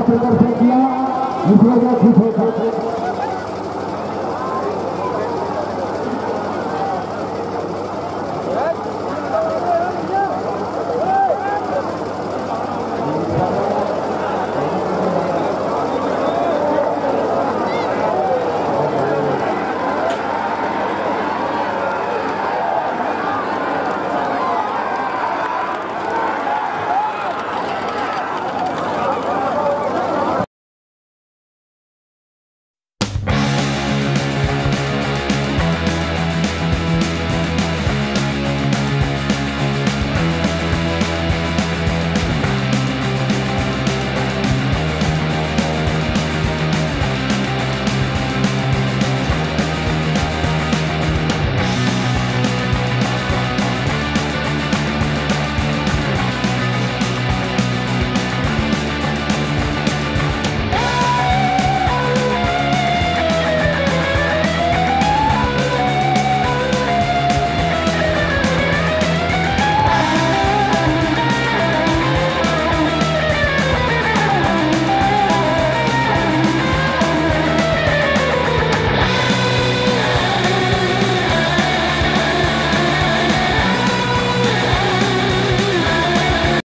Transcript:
अच्छा प्रदर्शन किया। इसलिए खुश